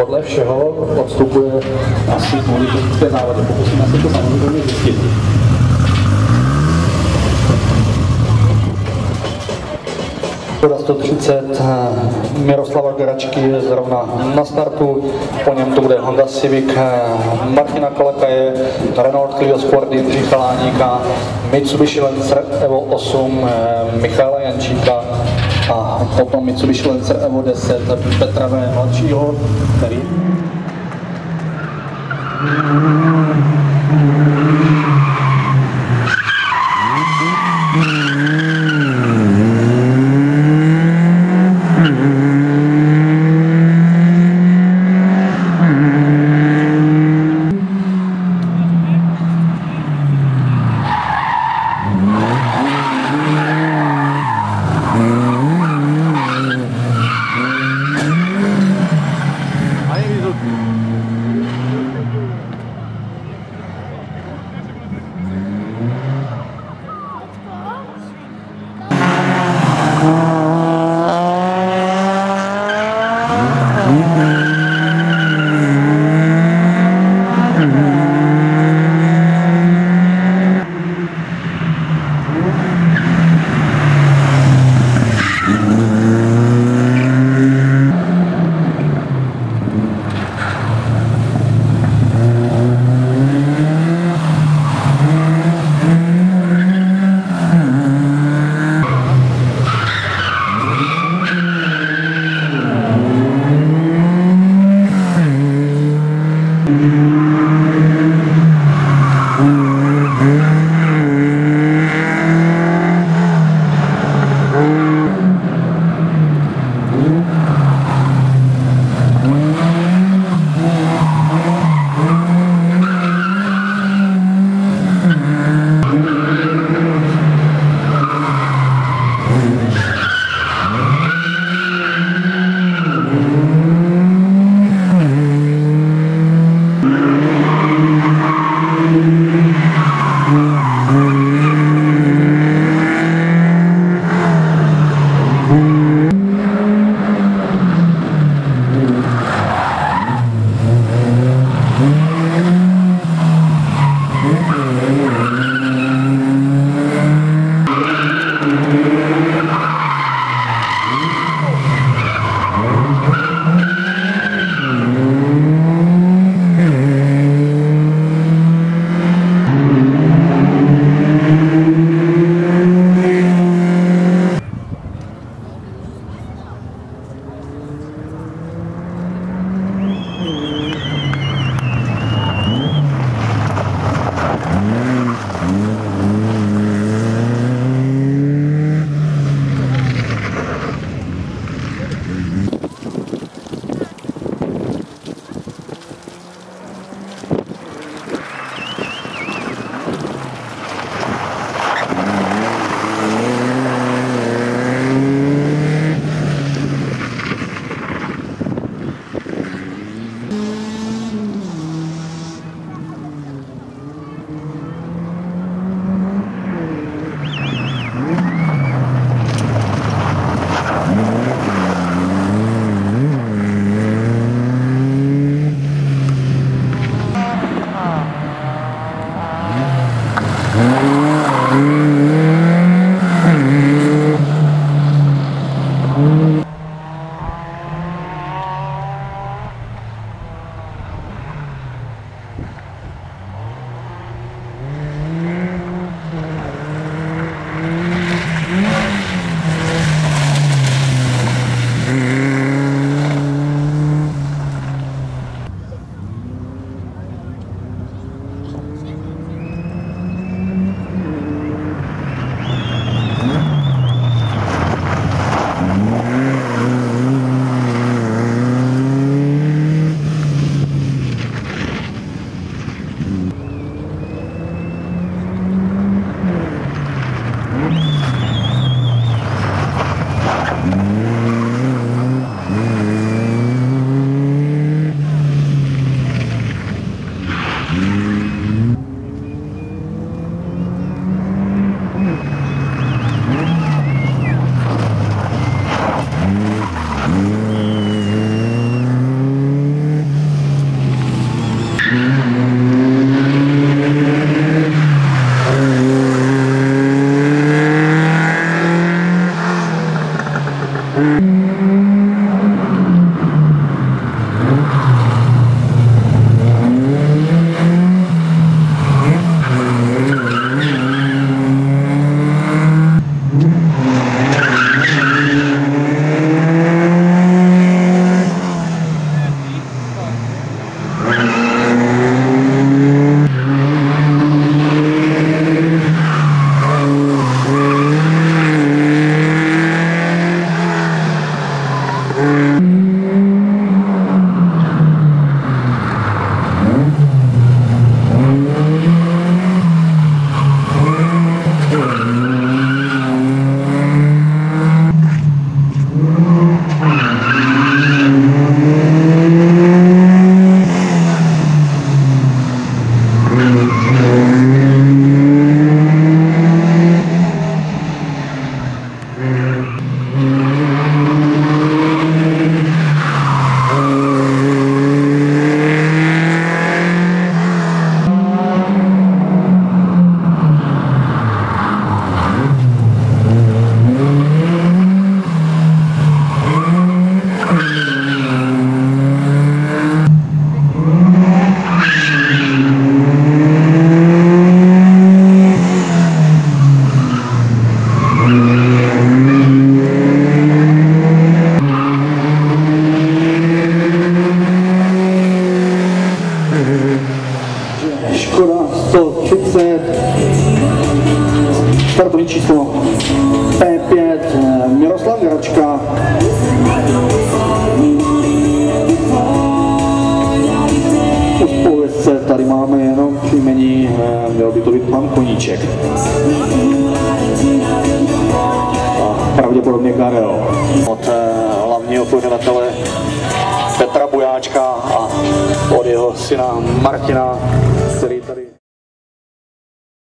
podle všeho odstupuje asi kvůli technické závadě. Pokusíme se to samozřejmě zjistit. Škoda 130 Miroslava Garačky je zrovna na startu, po něm to bude Honda Civic Martina Kolekaje, Renault Clio Sport Jindřich Mitsubishi Lancer Evo 8 Michala Jančíka a potom Mitsubishi Lancer Evo 10 Petra V. mladšího, který pravděpodobně Karel. Od eh, hlavního pořadatele Petra Bujáčka a od jeho syna Martina, který tady